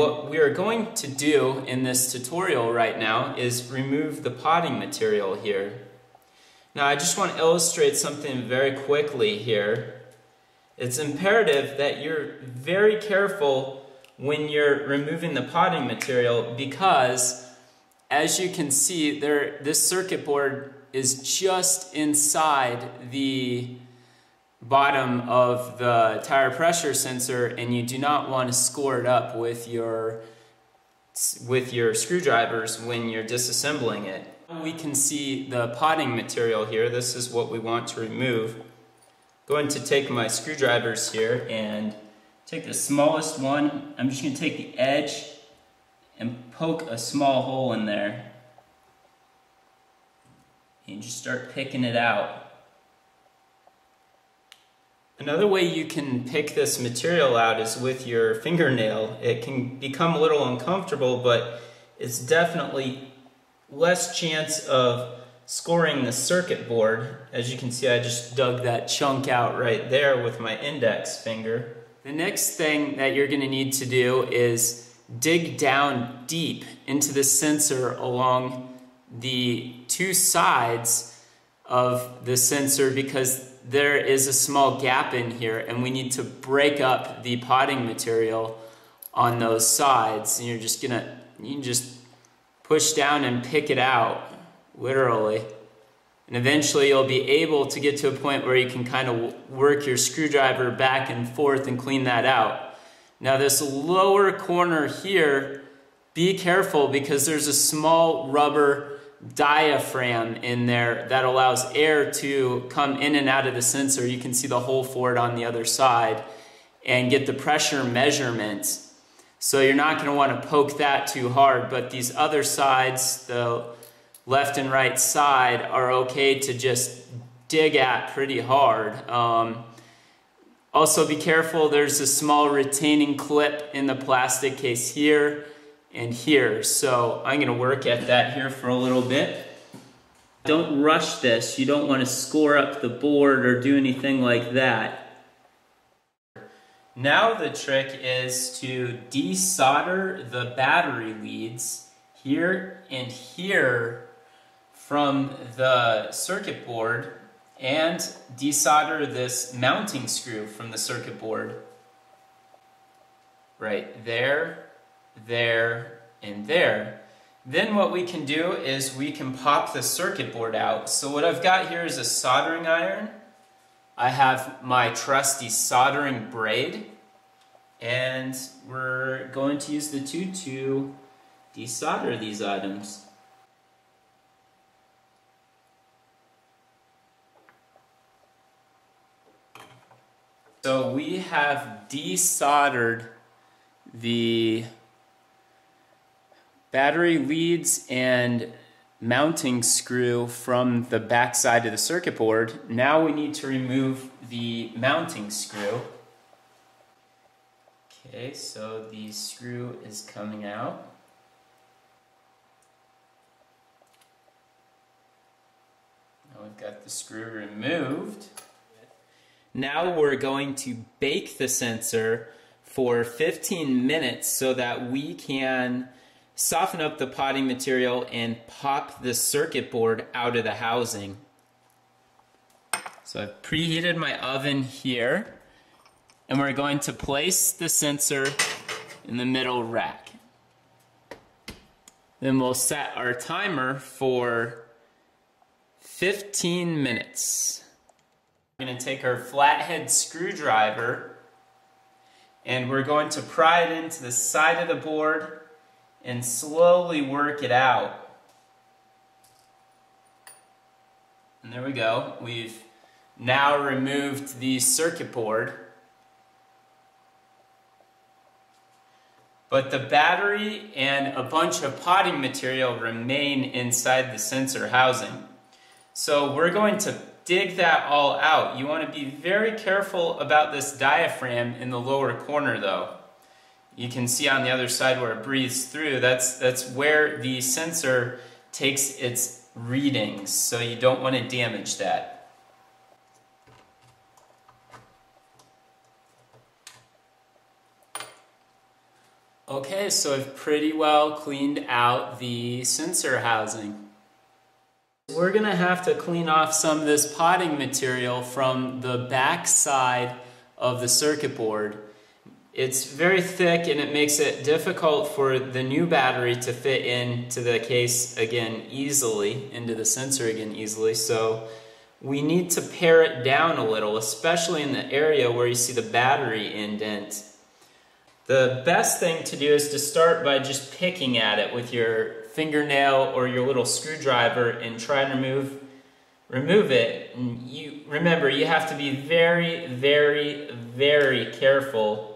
what we are going to do in this tutorial right now is remove the potting material here. Now I just want to illustrate something very quickly here. It's imperative that you're very careful when you're removing the potting material because as you can see there this circuit board is just inside the bottom of the tire pressure sensor and you do not want to score it up with your with your screwdrivers when you're disassembling it. We can see the potting material here. This is what we want to remove. I'm going to take my screwdrivers here and take the smallest one. I'm just going to take the edge and poke a small hole in there. And just start picking it out. Another way you can pick this material out is with your fingernail. It can become a little uncomfortable, but it's definitely less chance of scoring the circuit board. As you can see, I just dug that chunk out right there with my index finger. The next thing that you're gonna need to do is dig down deep into the sensor along the two sides of the sensor because there is a small gap in here and we need to break up the potting material on those sides. And you're just gonna you can just push down and pick it out literally. And eventually you'll be able to get to a point where you can kind of work your screwdriver back and forth and clean that out. Now this lower corner here be careful because there's a small rubber diaphragm in there that allows air to come in and out of the sensor. You can see the hole for it on the other side and get the pressure measurement. So you're not going to want to poke that too hard, but these other sides, the left and right side, are okay to just dig at pretty hard. Um, also be careful, there's a small retaining clip in the plastic case here and here. So I'm going to work at that here for a little bit. Don't rush this. You don't want to score up the board or do anything like that. Now the trick is to desolder the battery leads here and here from the circuit board and desolder this mounting screw from the circuit board right there there, and there. Then what we can do is we can pop the circuit board out. So what I've got here is a soldering iron. I have my trusty soldering braid. And we're going to use the two to desolder these items. So we have desoldered the battery leads and mounting screw from the back side of the circuit board. Now we need to remove the mounting screw. Okay, so the screw is coming out. Now we've got the screw removed. Now we're going to bake the sensor for 15 minutes so that we can soften up the potting material and pop the circuit board out of the housing. So I've preheated my oven here and we're going to place the sensor in the middle rack. Then we'll set our timer for 15 minutes. We're going to take our flathead screwdriver and we're going to pry it into the side of the board and slowly work it out. And there we go. We've now removed the circuit board. But the battery and a bunch of potting material remain inside the sensor housing. So we're going to dig that all out. You want to be very careful about this diaphragm in the lower corner though you can see on the other side where it breathes through, that's, that's where the sensor takes its readings, so you don't want to damage that. Okay, so I've pretty well cleaned out the sensor housing. We're gonna have to clean off some of this potting material from the back side of the circuit board. It's very thick and it makes it difficult for the new battery to fit into the case again easily, into the sensor again easily. So we need to pare it down a little, especially in the area where you see the battery indent. The best thing to do is to start by just picking at it with your fingernail or your little screwdriver and try and remove remove it. And you remember you have to be very, very, very careful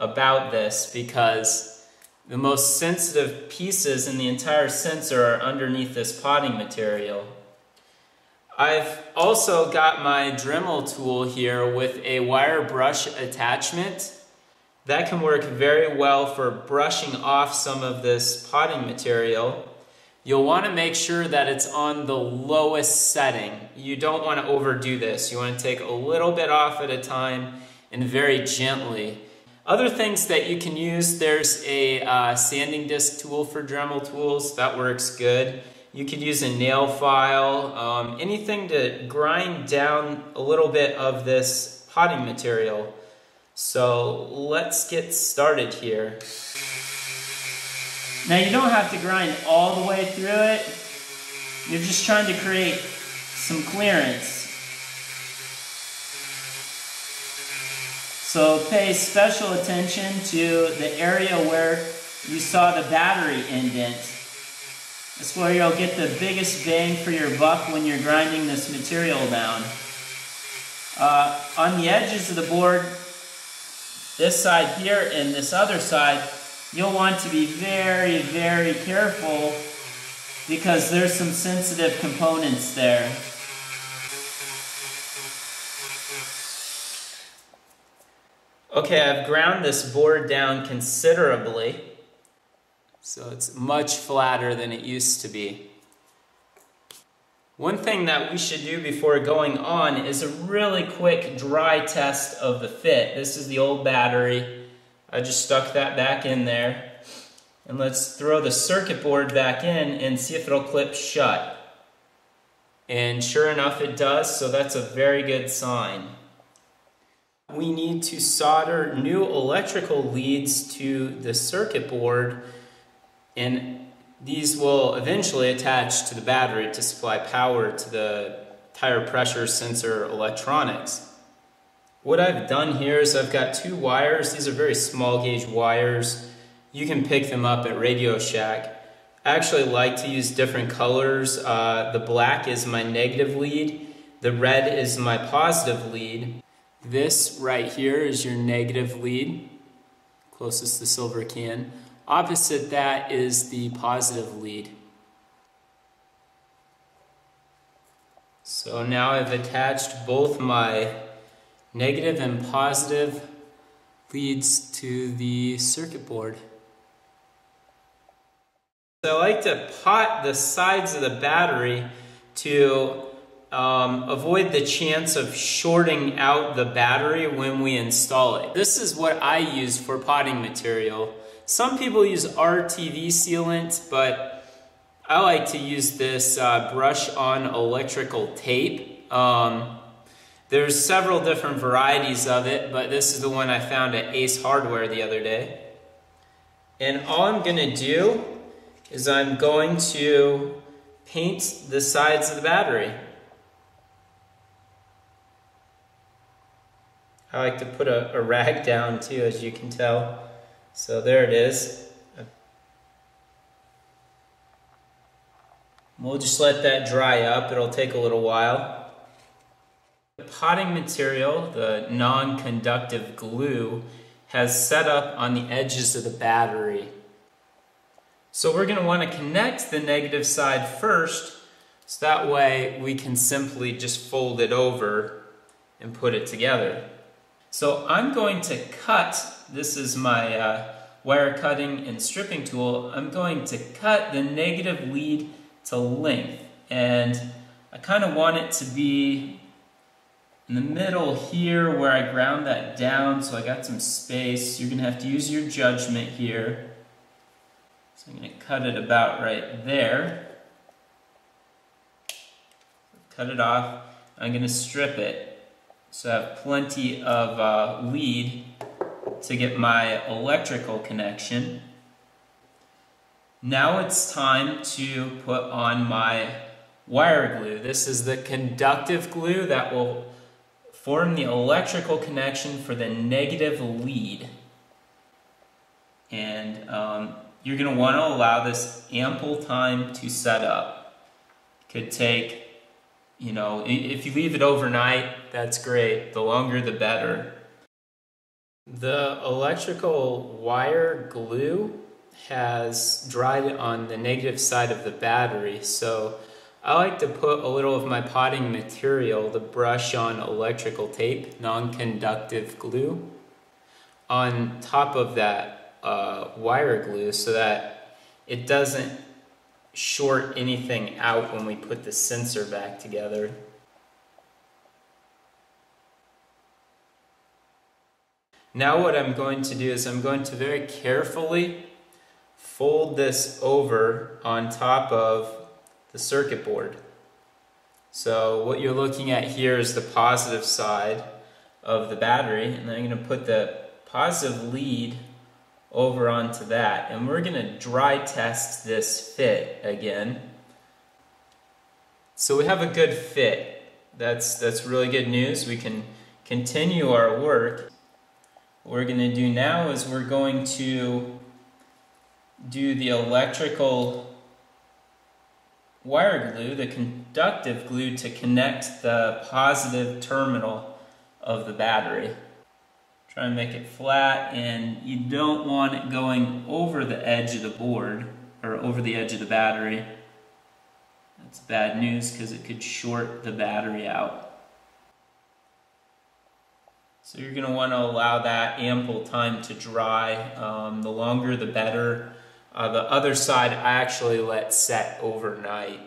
about this because the most sensitive pieces in the entire sensor are underneath this potting material. I've also got my Dremel tool here with a wire brush attachment that can work very well for brushing off some of this potting material. You'll want to make sure that it's on the lowest setting. You don't want to overdo this. You want to take a little bit off at a time and very gently. Other things that you can use, there's a uh, sanding disc tool for Dremel tools. That works good. You could use a nail file, um, anything to grind down a little bit of this potting material. So let's get started here. Now you don't have to grind all the way through it. You're just trying to create some clearance. So pay special attention to the area where you saw the battery indent. That's where you'll get the biggest bang for your buck when you're grinding this material down. Uh, on the edges of the board, this side here and this other side, you'll want to be very, very careful because there's some sensitive components there. Okay, I've ground this board down considerably. So it's much flatter than it used to be. One thing that we should do before going on is a really quick dry test of the fit. This is the old battery. I just stuck that back in there. And let's throw the circuit board back in and see if it'll clip shut. And sure enough it does, so that's a very good sign. We need to solder new electrical leads to the circuit board and these will eventually attach to the battery to supply power to the tire pressure sensor electronics. What I've done here is I've got two wires. These are very small gauge wires. You can pick them up at Radio Shack. I actually like to use different colors. Uh, the black is my negative lead. The red is my positive lead. This right here is your negative lead, closest to silver can. Opposite that is the positive lead. So now I've attached both my negative and positive leads to the circuit board. So I like to pot the sides of the battery to um, avoid the chance of shorting out the battery when we install it. This is what I use for potting material. Some people use RTV sealant, but I like to use this uh, brush-on electrical tape. Um, there's several different varieties of it, but this is the one I found at Ace Hardware the other day. And all I'm going to do is I'm going to paint the sides of the battery. I like to put a, a rag down too, as you can tell. So there it is. We'll just let that dry up. It'll take a little while. The potting material, the non-conductive glue, has set up on the edges of the battery. So we're going to want to connect the negative side first, so that way we can simply just fold it over and put it together. So I'm going to cut this is my uh, wire cutting and stripping tool. I'm going to cut the negative lead to length and I kind of want it to be in the middle here where I ground that down so I got some space, you're going to have to use your judgment here. So I'm going to cut it about right there. Cut it off. I'm going to strip it so I have plenty of uh, lead to get my electrical connection. Now it's time to put on my wire glue. This is the conductive glue that will form the electrical connection for the negative lead. And um, you're going to want to allow this ample time to set up. Could take, you know, if you leave it overnight, that's great. The longer the better. The electrical wire glue has dried on the negative side of the battery, so I like to put a little of my potting material, the brush on electrical tape, non-conductive glue, on top of that uh, wire glue so that it doesn't short anything out when we put the sensor back together. Now what I'm going to do is I'm going to very carefully fold this over on top of the circuit board. So what you're looking at here is the positive side of the battery and I'm going to put the positive lead over onto that and we're going to dry test this fit again. So we have a good fit. That's, that's really good news. We can continue our work. What we're going to do now is we're going to do the electrical wire glue, the conductive glue, to connect the positive terminal of the battery. Try and make it flat, and you don't want it going over the edge of the board, or over the edge of the battery. That's bad news because it could short the battery out. So you're going to want to allow that ample time to dry. Um, the longer the better. Uh, the other side I actually let set overnight.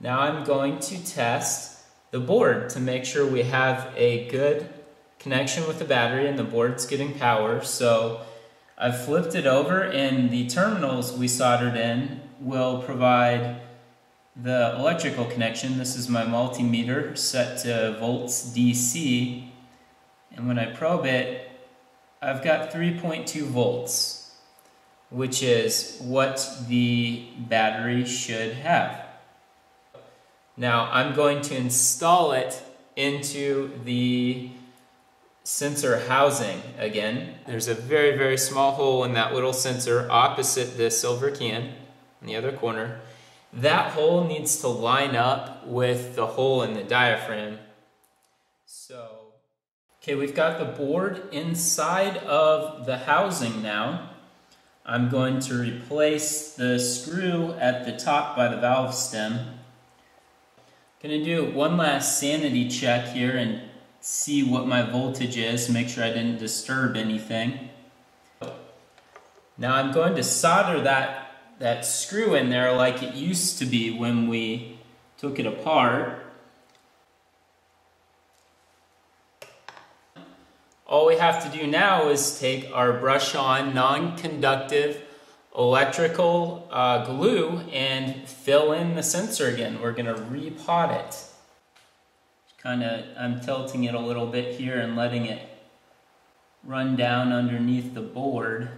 Now I'm going to test the board to make sure we have a good connection with the battery and the board's getting power. So I've flipped it over and the terminals we soldered in will provide the electrical connection. This is my multimeter set to volts DC. And when I probe it, I've got 3.2 volts which is what the battery should have. Now I'm going to install it into the sensor housing again. There's a very, very small hole in that little sensor opposite the silver can in the other corner. That hole needs to line up with the hole in the diaphragm. So, okay, we've got the board inside of the housing now. I'm going to replace the screw at the top by the valve stem. To do one last sanity check here and see what my voltage is, make sure I didn't disturb anything. Now I'm going to solder that, that screw in there like it used to be when we took it apart. All we have to do now is take our brush on non-conductive electrical uh, glue and fill in the sensor again. We're going to repot it. Kind of, I'm tilting it a little bit here and letting it run down underneath the board.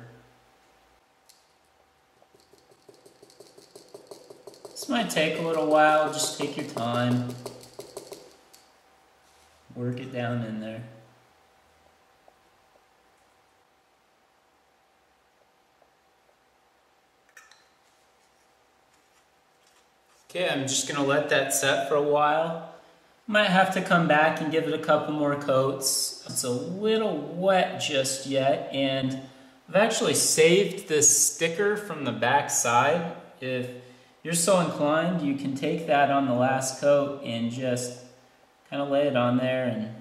This might take a little while, just take your time. Work it down in there. Okay, I'm just gonna let that set for a while. Might have to come back and give it a couple more coats. It's a little wet just yet, and I've actually saved this sticker from the back side. If you're so inclined, you can take that on the last coat and just kind of lay it on there and